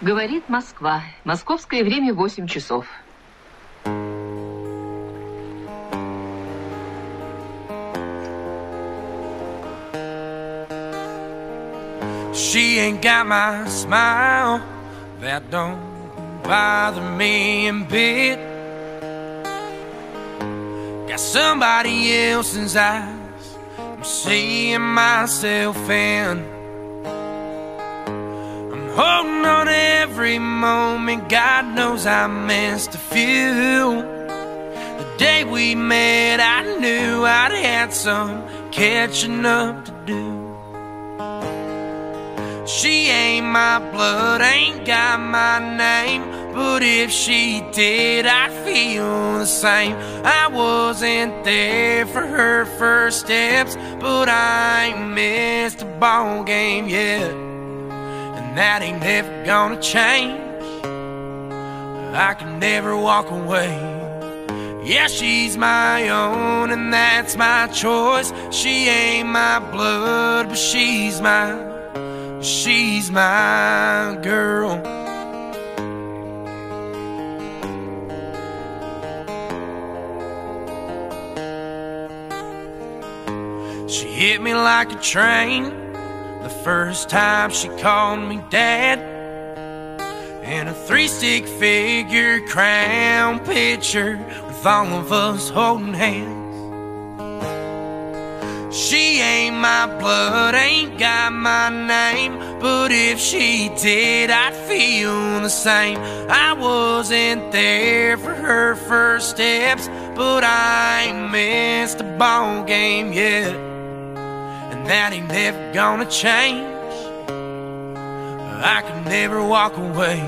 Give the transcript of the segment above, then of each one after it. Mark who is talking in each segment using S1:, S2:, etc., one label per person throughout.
S1: Говорит Москва. Московское время 8 часов.
S2: She ain't got my smile. That don't bother me a bit. Got somebody else's eyes. I'm seeing myself in. Holding on every moment. God knows I missed a few. The day we met, I knew I'd had some catching up to do. She ain't my blood, ain't got my name. But if she did, I'd feel the same. I wasn't there for her first steps, but I ain't missed a ball game yet. And that ain't never gonna change. I can never walk away. Yeah, she's my own, and that's my choice. She ain't my blood, but she's my She's my girl. She hit me like a train the first time she called me dad. In a three stick figure crown picture with all of us holding hands. She ain't my blood, ain't got my name. But if she did, I'd feel the same. I wasn't there for her first steps, but I ain't missed a ball game yet. That ain't never gonna change. I can never walk away.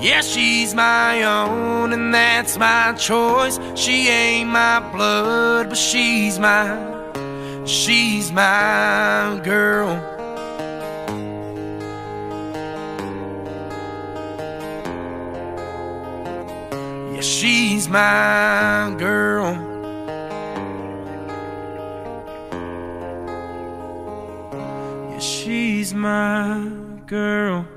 S2: Yeah, she's my own, and that's my choice. She ain't my blood, but she's my She's my girl. Yeah, she's my girl. My girl.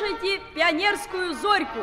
S3: Слушайте пионерскую зорьку.